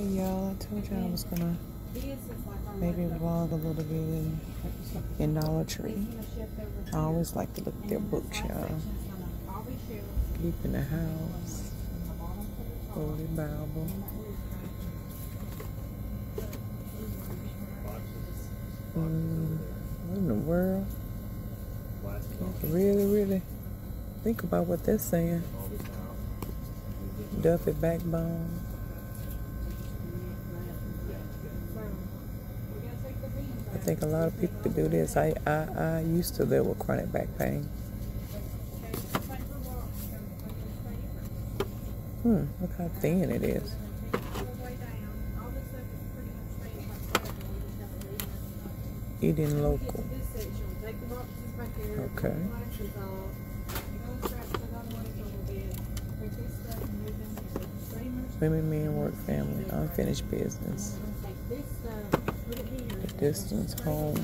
Hey y'all, I told y'all I was gonna maybe vlog a little bit in, in Dollar Tree. I always like to look at their books, y'all. Keep in the house. Holy Bible. Mm, what in the world? Really, really think about what they're saying. Duffy backbone. Think a lot of people could do this. I, I, I used to live with chronic back pain. Hmm, look how thin it is. Eating local. Okay. Women, men, work, family, unfinished business. Distance home.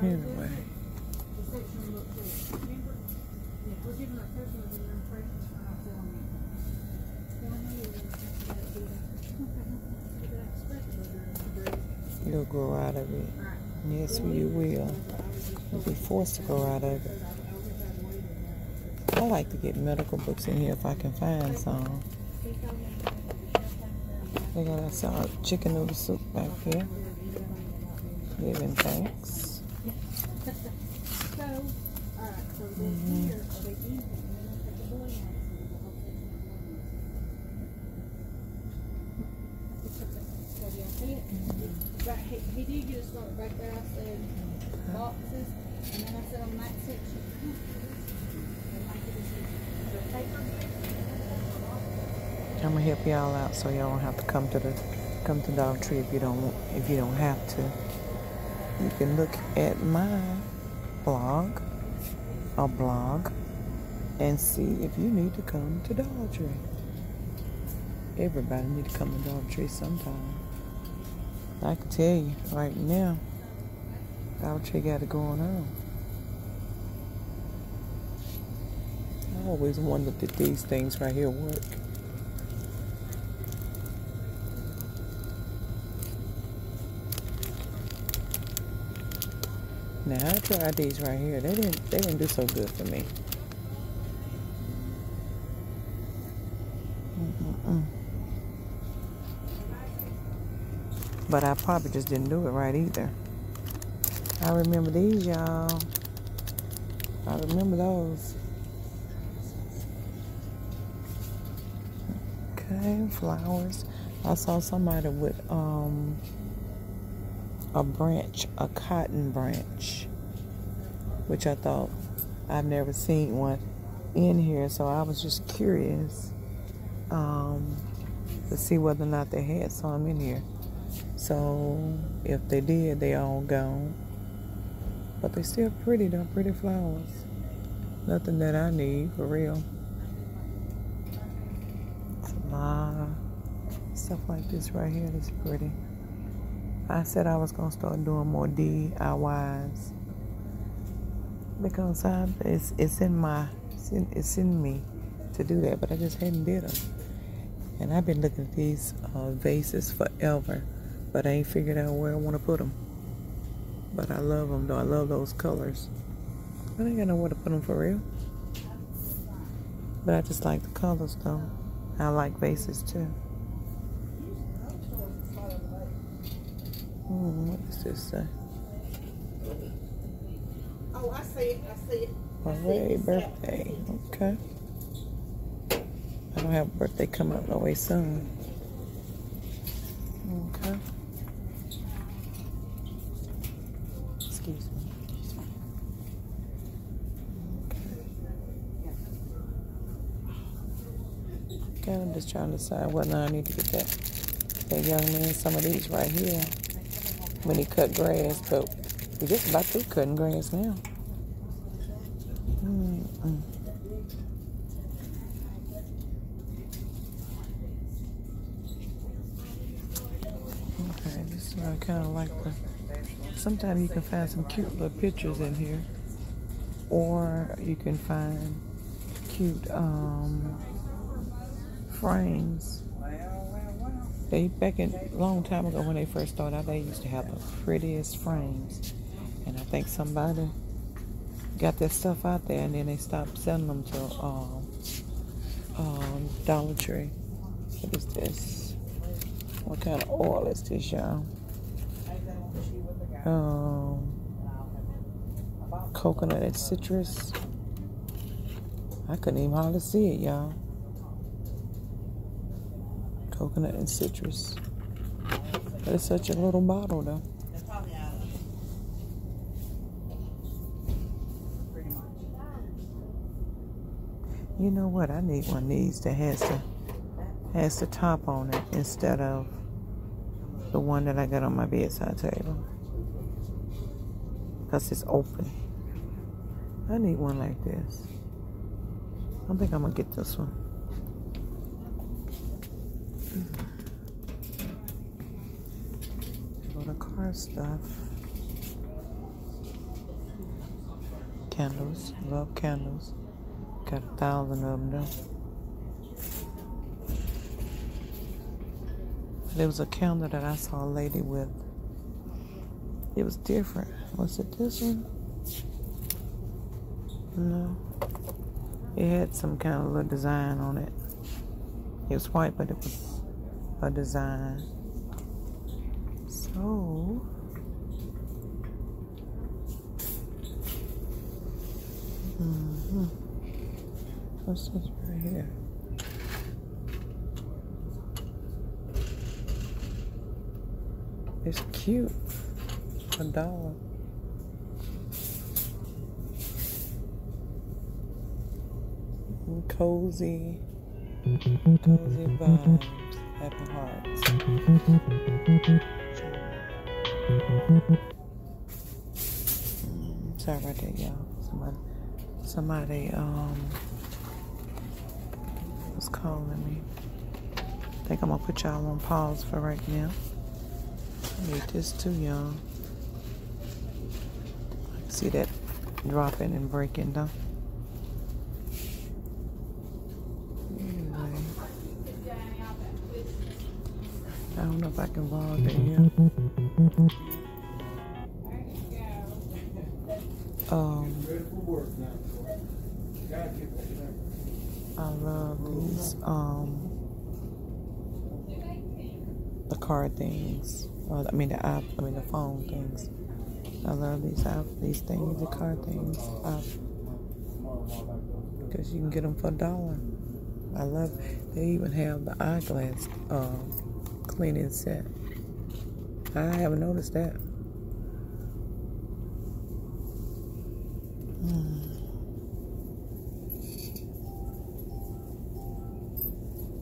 Anyway. You'll grow out of it. Yes, you will. You'll be forced to grow out of it. I like to get medical books in here if I can find some. They got us some chicken noodle soup back here. Giving thanks. Mm-hmm he, he did get a start right there. I said boxes, and then I said on that section. The paper. Gonna help y'all out so y'all don't have to come to the come to Dollar Tree if you don't if you don't have to. You can look at my blog, a blog, and see if you need to come to Dollar Tree. Everybody need to come to Dollar Tree sometime. I can tell you right now, Dollar Tree got it going on. I always wondered that these things right here work. Now I tried these right here. They didn't they didn't do so good for me. But I probably just didn't do it right either. I remember these, y'all. I remember those. Okay, flowers. I saw somebody with um a branch, a cotton branch, which I thought I've never seen one in here, so I was just curious um, to see whether or not they had some in here. So if they did, they all gone. But they're still pretty, they're pretty flowers. Nothing that I need for real. A lot of stuff like this right here that's pretty. I said I was gonna start doing more DIYs because I, it's it's in my it's in, it's in me to do that, but I just hadn't did them. And I've been looking at these uh, vases forever, but I ain't figured out where I want to put them. But I love them though. I love those colors. I ain't got nowhere to put them for real. But I just like the colors though. I like vases too. What does this say? Oh, I see it. I see it. Hooray, birthday. Okay. I don't have a birthday coming up no way soon. Okay. Excuse me. Okay, I'm just trying to decide whether I need to get that, that young man some of these right here when he cut grass, but we're just about through cutting grass now. Mm-mm. Okay, this is I kind of like the. Sometimes you can find some cute little pictures in here, or you can find cute um, frames. They back in a long time ago when they first started out, they used to have the prettiest frames, and I think somebody got that stuff out there, and then they stopped selling them to um, um, Dollar Tree. What is this? What kind of oil is this, y'all? Um, coconut and citrus. I couldn't even hardly see it, y'all. Coconut and citrus. But it's such a little bottle, though. You know what? I need one of these that has the has the top on it instead of the one that I got on my bedside table. Because it's open. I need one like this. I think I'm gonna get this one. Go to car stuff. Candles. Love candles. Got a thousand of them. There was a candle that I saw a lady with. It was different. Was it this one? No. It had some kind of little design on it. It was white, but it was a design. So. Mm-hmm. What's this right here? It's cute. A dollar. Cozy. Cozy vibes. Happy hearts. Sorry about that, y'all. Somebody, somebody, um, was calling me. I think I'm gonna put y'all on pause for right now. I need this too, y'all. See that dropping and breaking though. Anyway. Um, I love these, um, the car things. Well, I mean the app, I mean the phone things. I love these app, these things, the car things. Because you can get them for a dollar. I love, they even have the eyeglass uh, cleaning set. I haven't noticed that. Hmm.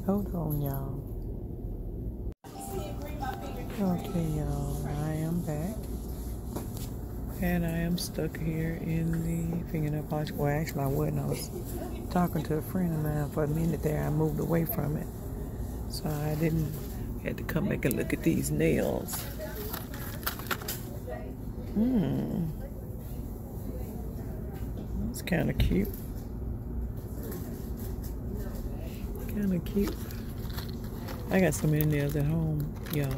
Hold on, y'all. Okay, y'all, I am back. And I am stuck here in the fingernail polish. Well, actually, I wasn't. I was talking to a friend of mine for a minute there. I moved away from it. So I didn't, had to come back and look at these nails. Hmm. That's kind of cute. Kind of cute. I got so many nails at home, y'all,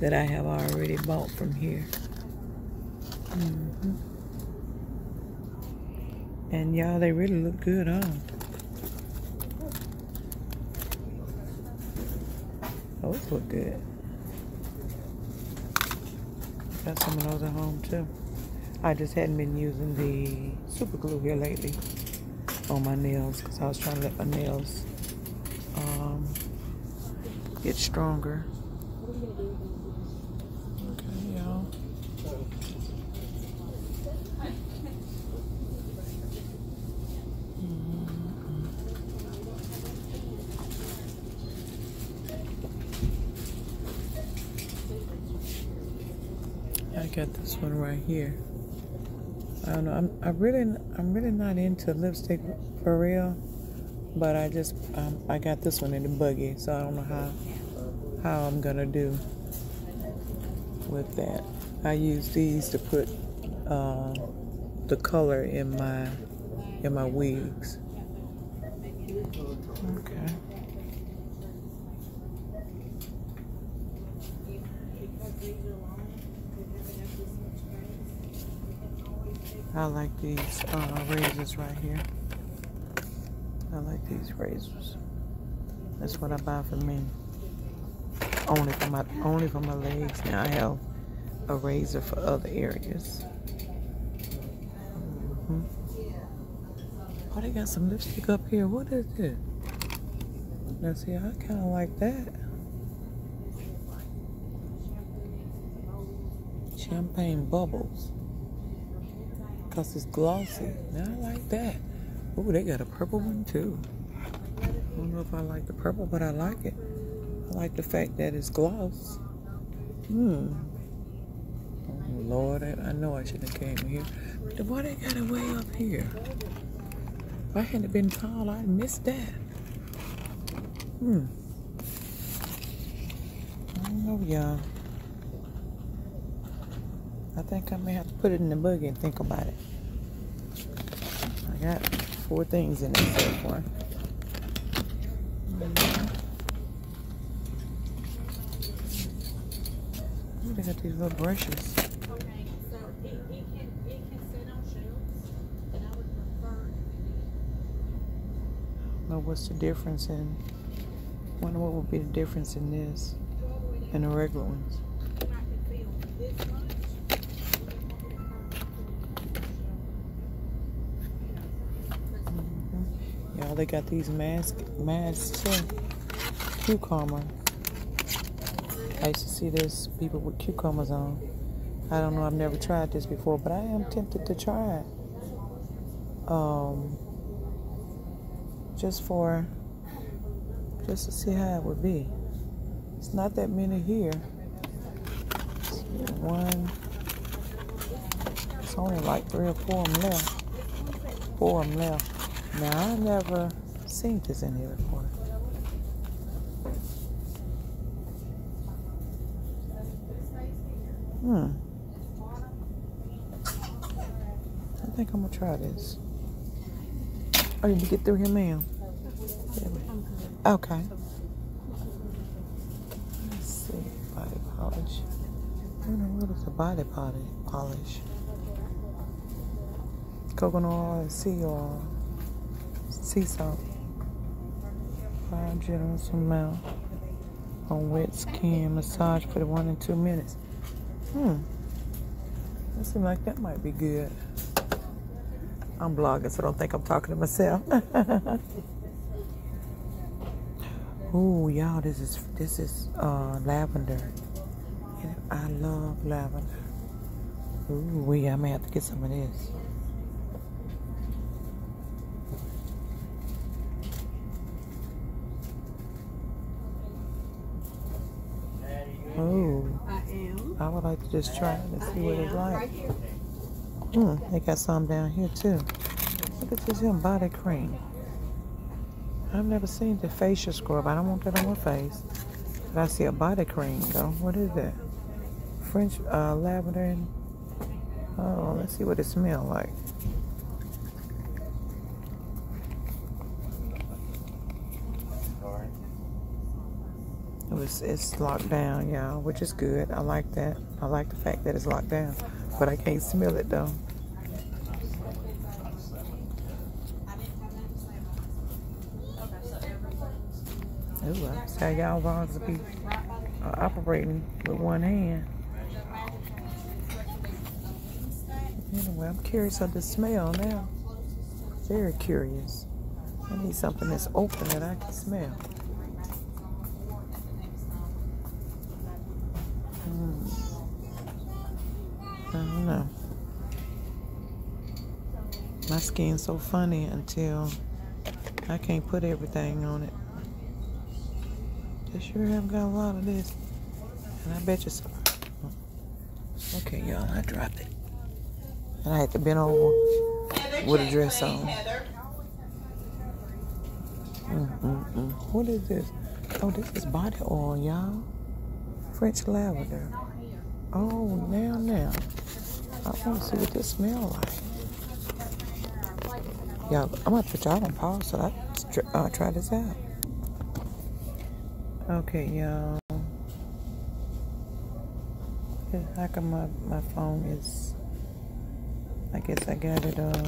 that I have already bought from here. hmm And y'all, they really look good, huh? Those look good. Got some of those at home too. I just hadn't been using the super glue here lately on my nails because I was trying to let my nails um, get stronger. Okay, y'all. I got this one right here. I don't know. I'm I really I'm really not into lipstick for real, but I just um, I got this one in the buggy, so I don't know how how I'm gonna do with that. I use these to put uh, the color in my in my wigs. Okay. Because these are long, we haven't had this much space. We can always take I like these uh, razors right here. I like these razors. That's what I buy for me. Only for my only for my legs. Now I have a razor for other areas. Mhm. Oh, they got some lipstick up here. What is this? Now see, I kind of like that. Champagne bubbles. Cause it's glossy. Now I like that. Oh, they got a purple one too. I don't know if I like the purple, but I like it. I like the fact that it's gloss. Hmm. Oh Lord, I, know I shouldn't have came here. But why they got it way up here? If I hadn't been tall, I'd missed that. Hmm. I don't know, y'all. I think I may have to put it in the buggy and think about it. I got four things in it so far. Ooh, they got these little brushes. Okay, so it, it can, sit on shelves, I would prefer Know what's the difference in? Wonder what would be the difference in this if you all the way down, and the regular ones. They got these mask masks too. Cucumber. I used to see this people with cucumbers on. I don't know. I've never tried this before, but I am tempted to try it. Um, just for just to see how it would be. It's not that many here. One. It's only like three or four of them left. Four of them left. Now I never seen this in here before. Hmm. I think I'm gonna try this. Oh, you need to get through here, ma'am. Okay. Let's see. Body polish. I don't know what is a body. Polish. Coconut oil and sea oil. Sea salt. Five generous amount on wet skin. Massage for the one and two minutes. Hmm. That seems like that might be good. I'm blogging, so don't think I'm talking to myself. Ooh, y'all, this is this is uh, lavender. I love lavender. Ooh, we I may have to get some of this. Ooh, I am. I would like to just try it and see what it's like. Hmm, they got some down here too. Look at this here body cream. I've never seen the facial scrub. I don't want that on my face. But I see a body cream though. What is that? French uh, lavender and oh, let's see what it smells like. It's locked down, y'all, which is good. I like that. I like the fact that it's locked down, but I can't smell it though. Ooh, that's how y'all want to be uh, operating with one hand. Anyway, I'm curious of the smell now. Very curious. I need something that's open that I can smell. So funny until I can't put everything on it. They sure have got a lot of this. And I bet you some. Okay, y'all, I dropped it. And I had to bend over with a dress on. Mm, mm, mm. What is this? Oh, this is body oil, y'all. French lavender. Oh, now, now. I want to see what this smells like. Y'all, I'm gonna put y'all on pause so I uh, try this out. Okay, y'all. How come my, my phone is? I guess I got it. Um,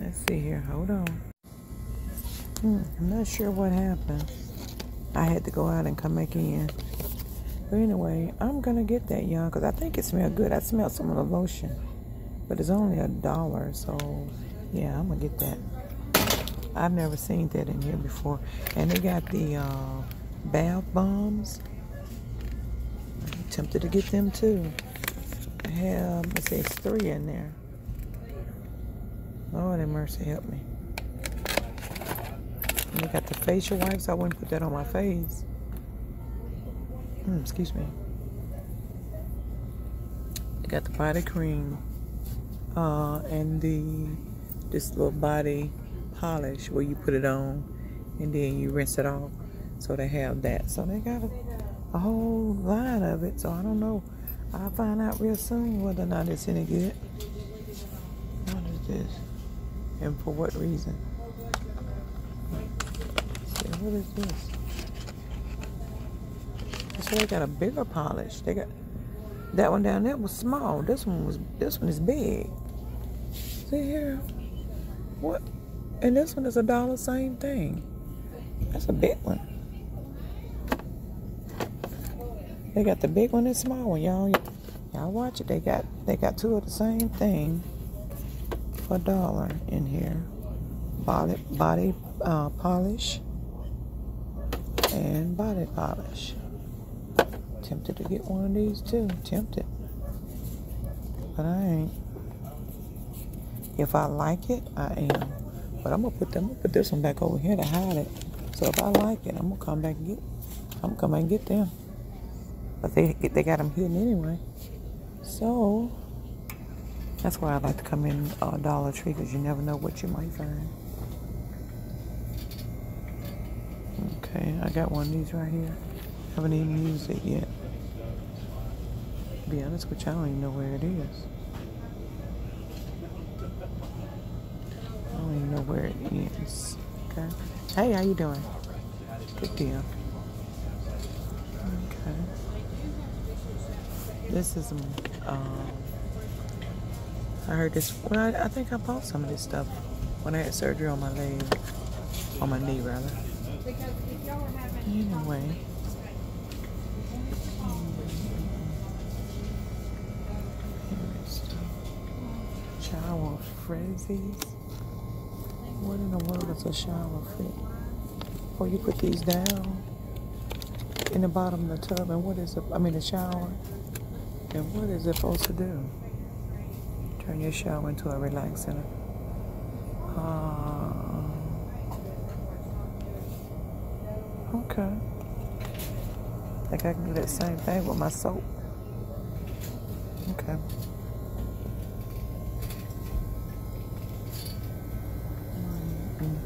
let's see here. Hold on. Hmm, I'm not sure what happened. I had to go out and come back in. But anyway, I'm gonna get that, y'all, because I think it smells good. I smell some of the lotion, but it's only a dollar, so yeah, I'm gonna get that. I've never seen that in here before, and they got the uh, bath bombs. I'm tempted to get them too. I have, let's see, it's three in there. Lord have mercy, help me. And they got the facial wipes. I wouldn't put that on my face. Mm, excuse me. They got the body cream uh, and the this little body polish where you put it on and then you rinse it off. So they have that. So they got a, a whole line of it. So I don't know. I'll find out real soon whether or not it's any good. What is this? And for what reason? See, what is this? So they got a bigger polish. They got that one down there was small. This one was this one is big. See here? What? And this one is a dollar, same thing. That's a big one. They got the big one and small one, y'all. Y'all watch it. They got they got two of the same thing for a dollar in here. Body body uh, polish and body polish. Tempted to get one of these too. Tempted, but I ain't. If I like it, I am. But I'm gonna put them. Put this one back over here to hide it. So if I like it, I'm gonna come back and get. I'm gonna come back and get them. But they they got them hidden anyway. So that's why I like to come in uh, Dollar Tree because you never know what you might find. Okay, I got one of these right here. Haven't even used it yet. Be honest with you, I don't even know where it is. I don't even know where it is. Okay. Hey, how you doing? Good deal. Okay. This is um. I heard this. Well, I, I think I bought some of this stuff when I had surgery on my leg, on my knee rather. Anyway. Shower frenzies. What in the world is a shower fit? Oh, you put these down in the bottom of the tub, and what is it? I mean, the shower. And what is it supposed to do? Turn your shower into a relax center. Uh, okay. Think I can do that same thing with my soap. Okay. Mm-mm.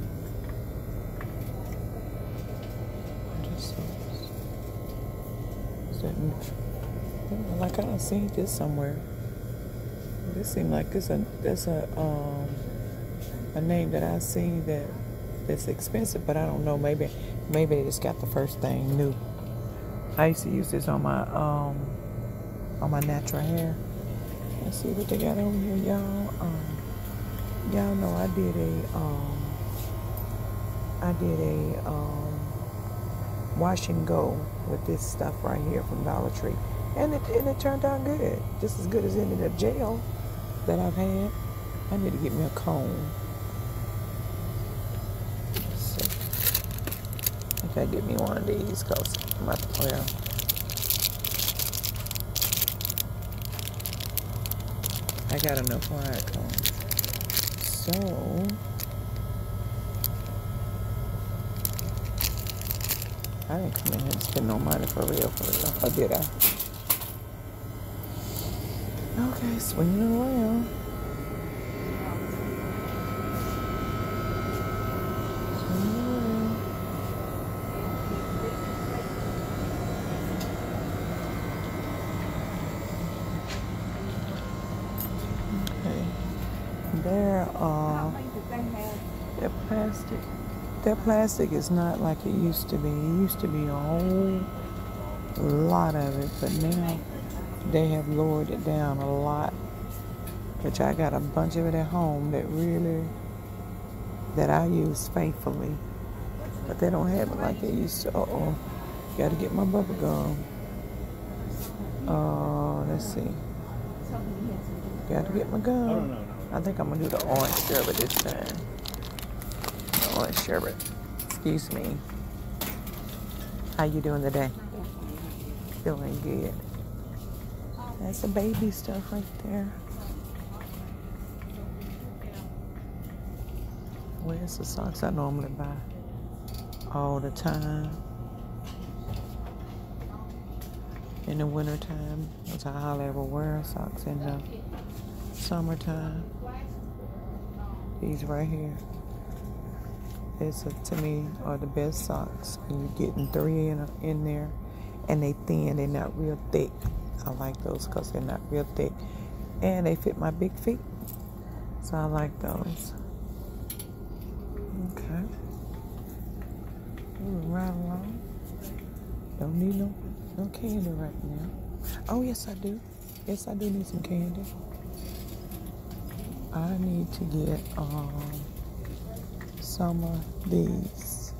Just soaps. Is that neutral? Yeah, Like I done seen this somewhere. This seemed like this a that's a um a name that I seen that that's expensive, but I don't know. Maybe maybe they just got the first thing new. I used to use this on my um on my natural hair. Let's see what they got over here, y'all. Um, y'all know I did a um I did a um wash and go with this stuff right here from Dollar Tree, and it and it turned out good, just as good as any of the gel that I've had. I need to get me a comb. So, I gotta get me one of these because I'm about to, well, I got enough wire combs. So, I didn't come in here and spend no money for real, for real. Or did I? Swinging around. Okay. There are plastic. That plastic is not like it used to be. It used to be a whole lot of it, but now they have lowered it down a lot. Which I got a bunch of it at home that really that I use faithfully. But they don't have it like they used to. Uh oh. Gotta get my bubble gum. Uh, let's see. Gotta get my gum. I think I'm gonna do the orange sherbet this time. The orange sherbet. Excuse me. How you doing today? Feeling good. That's the baby stuff right there. Where's the socks I normally buy? All the time. In the wintertime, which I hardly ever wear socks in the summertime. These right here. A, to me are the best socks. And you're getting three in, in there, and they thin. They're not real thick. I like those because they're not real thick, and they fit my big feet. So I like those. Okay. Moving right along. Don't need no no candy right now. Oh yes I do. Yes I do need some candy. I need to get um some of these.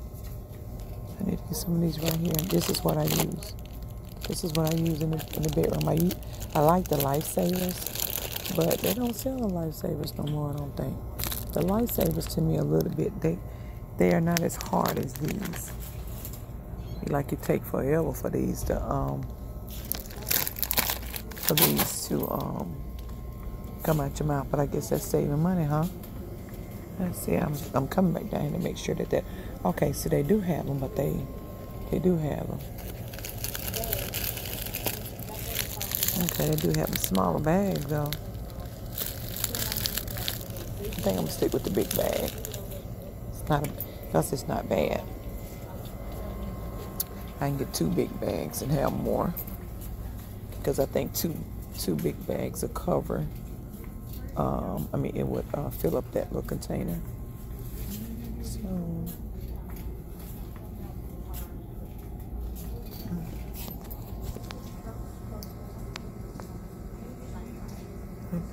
I need to get some of these right here. This is what I use. This is what I use in the, in the bedroom. I I like the lifesavers, but they don't sell the lifesavers no more. I don't think the lifesavers to me a little bit. They they are not as hard as these. Like it take forever for these to um for these to um come out your mouth. But I guess that's saving money, huh? Let's see. I'm I'm coming back down to make sure that that. Okay, so they do have them, but they they do have them. Okay, they do have the smaller bags though. I think I'm gonna stick with the big bag. It's not because it's not bad. I can get two big bags and have more because I think two two big bags will cover. Um, I mean, it would uh, fill up that little container. So.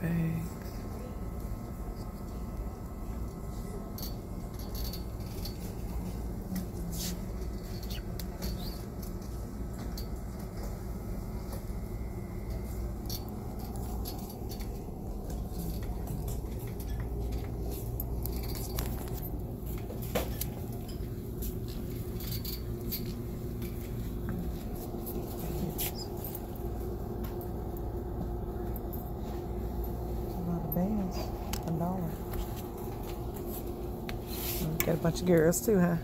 The bags. A lot of bands. A dollar. Got a bunch of girls too, huh?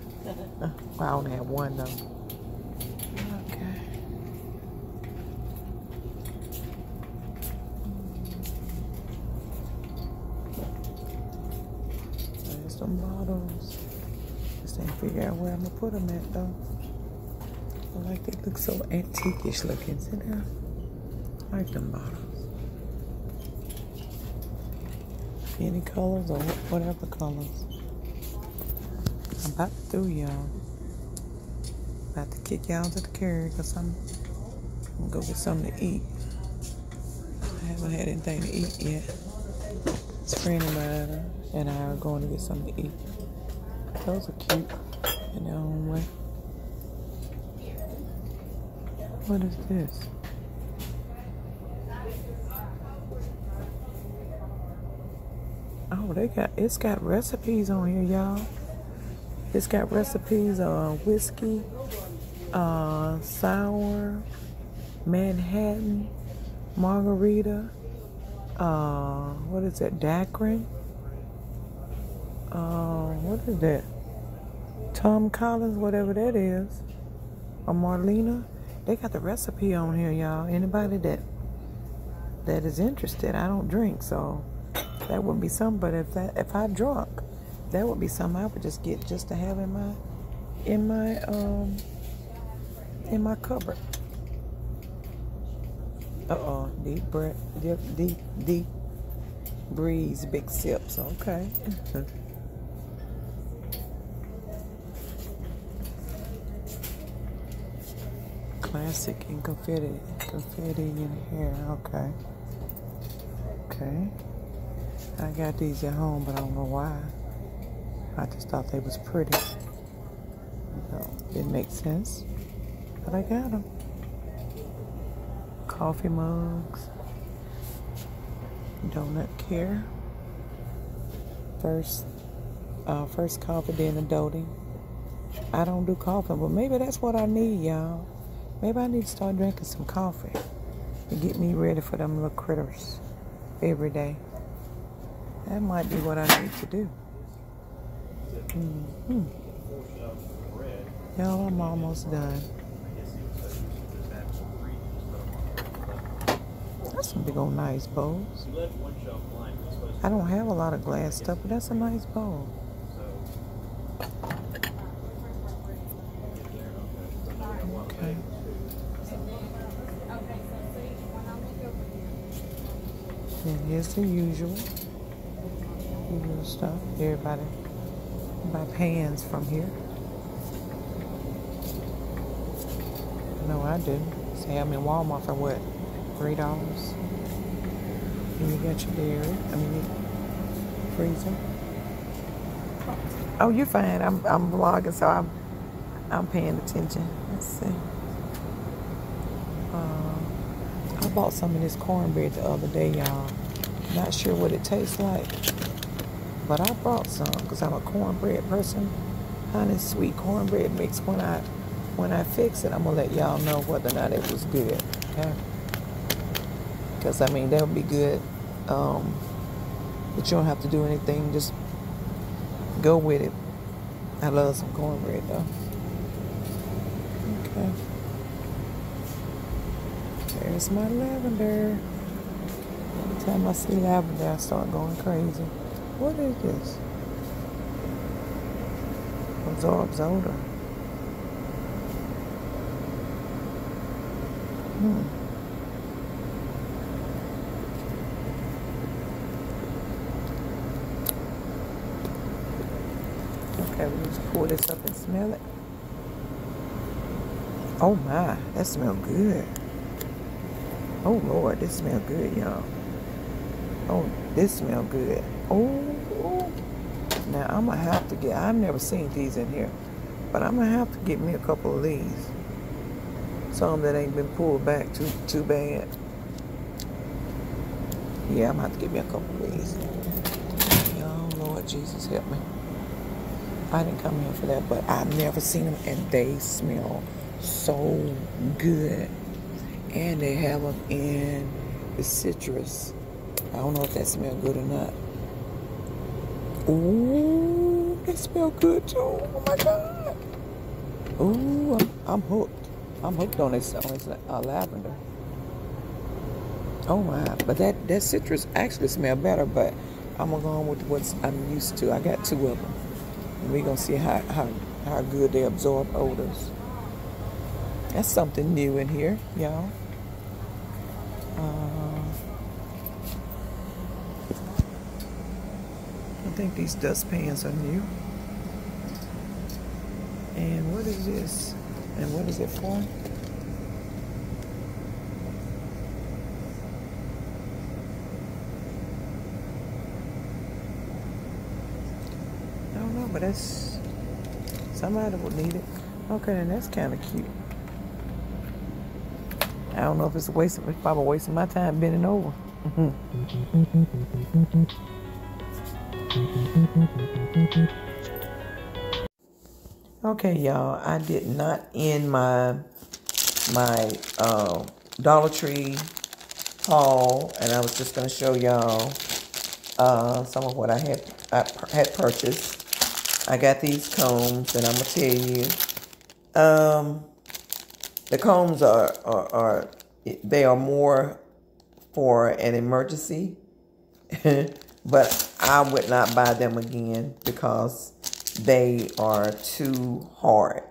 Uh, I only have one though. Okay. There's some bottles. Just ain't figure out where I'm gonna put them at though. I like they look so antique-ish looking. See there? I like them bottles. Any colors or whatever colors. About through y'all. About to kick y'all to the curb because I'm, I'm gonna go get something to eat. I haven't had anything to eat yet. It's friend of mine and I are going to get something to eat. Those are cute in their own way. What is this? Oh, they got it's got recipes on here, y'all. It's got recipes of whiskey, uh, sour, Manhattan, margarita, uh, what is that, Dacron? Uh, what is that? Tom Collins, whatever that is, or Marlena. They got the recipe on here, y'all. Anybody that that is interested, I don't drink, so that wouldn't be something. But if that if I drunk, that would be something I would just get just to have in my in my um in my cupboard. Uh oh, deep breath, deep deep deep breeze, big sips. Okay. Classic and confetti, confetti in here. Okay. Okay. I got these at home, but I don't know why. I just thought they was pretty. So, it makes sense, but I got them. Coffee mugs. Donut care. First, uh, first coffee, then a doty. I don't do coffee, but maybe that's what I need, y'all. Maybe I need to start drinking some coffee to get me ready for them little critters every day. That might be what I need to do. Mm-hmm. Y'all, I'm almost done. That's some big old nice bowls. I don't have a lot of glass stuff, but that's a nice bowl. Okay. And here's the usual, usual stuff. Everybody buy pans from here. No, I didn't. Say I'm in Walmart for what? Three dollars. And you got your dairy. I mean, freezer. Oh, you're fine. I'm I'm vlogging, so I'm I'm paying attention. Let's see. Uh, I bought some of this cornbread the other day, y'all. Not sure what it tastes like, but I brought some because I'm a cornbread person. Honey sweet cornbread mix. When I when I fix it, I'm gonna let y'all know whether or not it was good. Okay. Because I mean that would be good. Um, but you don't have to do anything. Just go with it. I love some cornbread though. Okay. There's my lavender. Every time I see lavender, I start going crazy. What is this? Absorbs odor. Hmm. Okay, we just pour this up and smell it. Oh my, that smells good. Oh Lord, this smells good, y'all. Oh, this smells good. Oh, now I'm gonna have to get. I've never seen these in here, but I'm gonna have to get me a couple of these. Some that ain't been pulled back too too bad. Yeah, I'm gonna have to get me a couple of these. Oh Lord Jesus, help me. I didn't come here for that, but I've never seen them, and they smell so good. And they have them in the citrus. I don't know if that smells good or not. Ooh, they smell good too. Oh my God. Ooh, I'm, I'm hooked. I'm hooked on this, on this uh, lavender. Oh my, but that, that citrus actually smell better, but I'm gonna go on with what I'm used to. I got two of them. And we're gonna see how, how, how good they absorb odors. That's something new in here, y'all. Uh, I think these dustpans are new. And what is this? And what is it for? I don't know, but that's somebody will need it. Okay, and that's kind of cute. I don't know if it's a waste of, wasting my time bending over. okay, y'all, I did not end my my uh, Dollar Tree haul, and I was just gonna show y'all uh, some of what I had I had purchased. I got these combs, and I'm gonna tell you, um, the combs are, are, are they are more for an emergency, but I would not buy them again because they are too hard.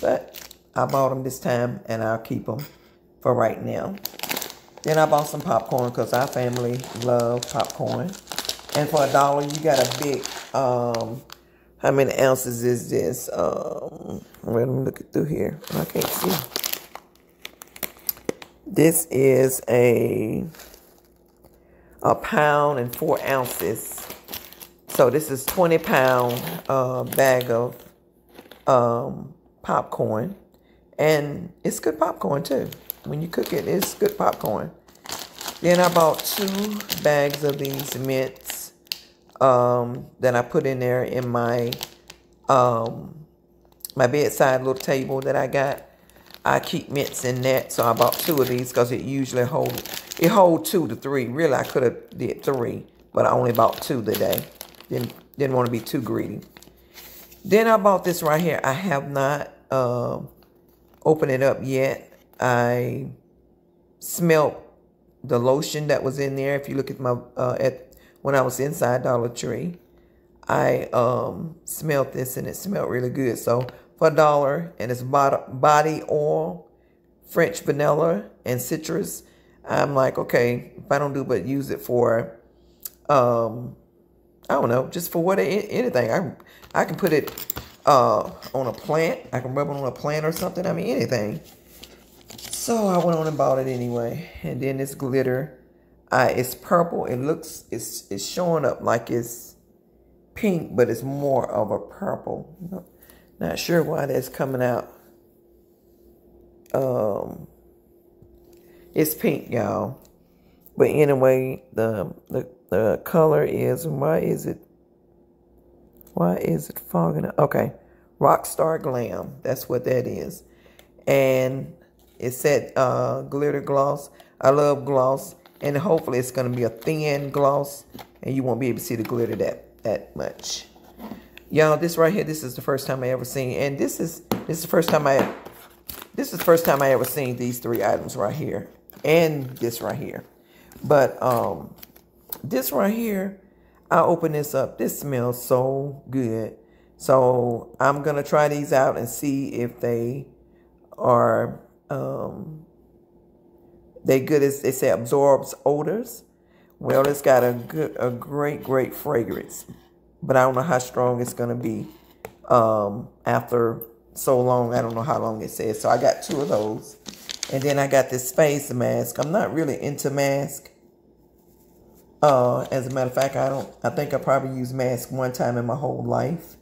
But I bought them this time, and I'll keep them for right now. Then I bought some popcorn because our family love popcorn. And for a dollar, you got a big, um, how many ounces is this? Um, let me look it through here. I can't see. This is a a pound and four ounces. So this is 20 pound uh, bag of um, popcorn. And it's good popcorn too. When you cook it, it's good popcorn. Then I bought two bags of these mints um, that I put in there in my um, my bedside little table that I got. I keep mints in that, so I bought two of these because it usually hold it hold two to three. Really, I could have did three, but I only bought two today. Didn't didn't want to be too greedy. Then I bought this right here. I have not uh, opened it up yet. I smelled the lotion that was in there. If you look at my uh, at when I was inside Dollar Tree, I um, smelled this and it smelled really good. So for a dollar and it's body oil, French vanilla, and citrus. I'm like, okay, if I don't do but use it for, um, I don't know, just for what anything. I I can put it uh, on a plant. I can rub it on a plant or something. I mean, anything. So I went on and bought it anyway. And then this glitter, uh, it's purple. It looks, it's, it's showing up like it's pink, but it's more of a purple. Not sure why that's coming out. Um, it's pink, y'all. But anyway, the, the the color is why is it why is it fogging up? Okay, Rockstar Glam. That's what that is, and it said uh, glitter gloss. I love gloss, and hopefully it's gonna be a thin gloss, and you won't be able to see the glitter that that much. Y'all, this right here, this is the first time I ever seen, and this is this is the first time I this is the first time I ever seen these three items right here, and this right here. But um, this right here, I open this up. This smells so good. So I'm gonna try these out and see if they are um, they good as they say absorbs odors. Well, it's got a good, a great, great fragrance but I don't know how strong it's going to be um, after so long. I don't know how long it says. So I got two of those. And then I got this face mask. I'm not really into mask. Uh, as a matter of fact, I don't. I think I probably used mask one time in my whole life.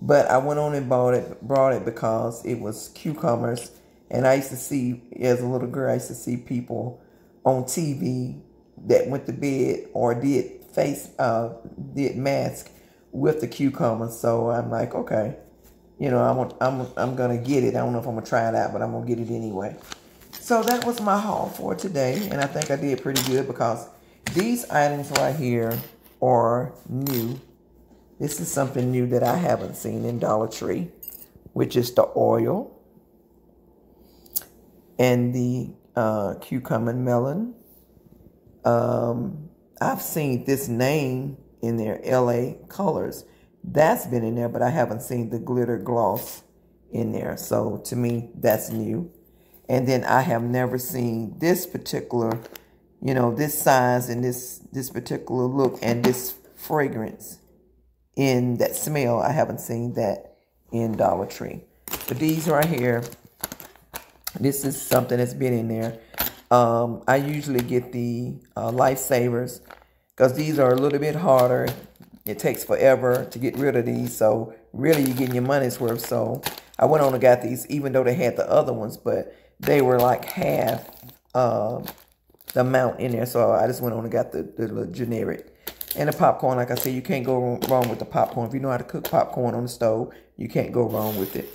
But I went on and bought it, brought it because it was cucumbers. And I used to see, as a little girl, I used to see people on TV that went to bed or did face uh, did mask with the cucumbers. So I'm like, okay, you know, I'm I'm I'm gonna get it. I don't know if I'm gonna try it out, but I'm gonna get it anyway. So that was my haul for today, and I think I did pretty good because these items right here are new. This is something new that I haven't seen in Dollar Tree, which is the oil and the uh, cucumber melon. Um, I've seen this name in their LA colors. That's been in there, but I haven't seen the glitter gloss in there. So to me, that's new. And then I have never seen this particular, you know, this size and this this particular look and this fragrance in that smell. I haven't seen that in Dollar Tree. But these right here, this is something that's been in there. Um, I usually get the uh, Lifesavers because these are a little bit harder. It takes forever to get rid of these. So really you're getting your money's worth. So I went on and got these even though they had the other ones, but they were like half uh, the amount in there. So I just went on and got the, the generic. And the popcorn, like I said, you can't go wrong with the popcorn. If you know how to cook popcorn on the stove, you can't go wrong with it.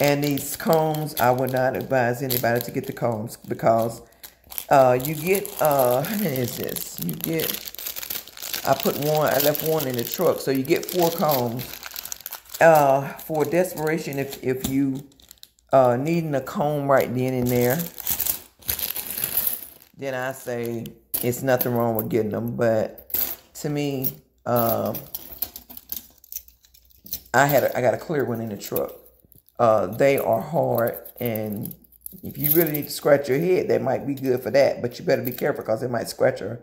And these combs, I would not advise anybody to get the combs because uh, you get, uh, how many is this? You get, I put one, I left one in the truck. So you get four combs. Uh, for desperation, if, if you uh, needing a comb right then and there, then I say it's nothing wrong with getting them. But to me, um, I had a, I got a clear one in the truck. Uh, they are hard and if you really need to scratch your head, that might be good for that. But you better be careful because it might scratch a,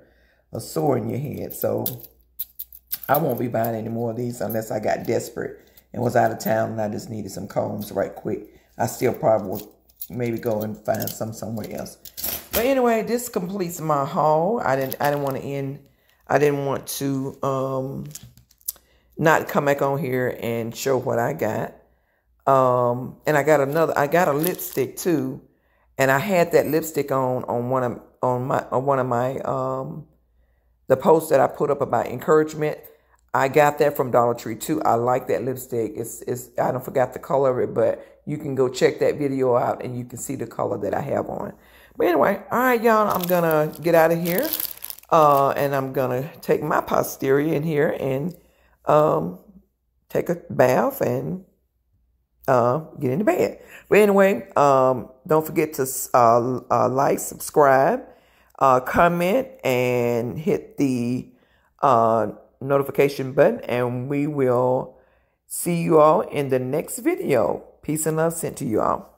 a sore in your head. So I won't be buying any more of these unless I got desperate and was out of town and I just needed some combs right quick. I still probably will maybe go and find some somewhere else. But anyway, this completes my haul. I didn't I didn't want to end I didn't want to um not come back on here and show what I got. Um and I got another I got a lipstick too. And I had that lipstick on on one of on my on one of my um the post that I put up about encouragement. I got that from Dollar Tree too. I like that lipstick. It's it's I don't forgot the color of it, but you can go check that video out and you can see the color that I have on. But anyway, all right, y'all, I'm gonna get out of here. Uh, and I'm gonna take my posterior in here and um, take a bath and uh, get into bed. But anyway, um, don't forget to uh, uh, like, subscribe, uh, comment, and hit the uh, notification button. And we will see you all in the next video. Peace and love sent to you all.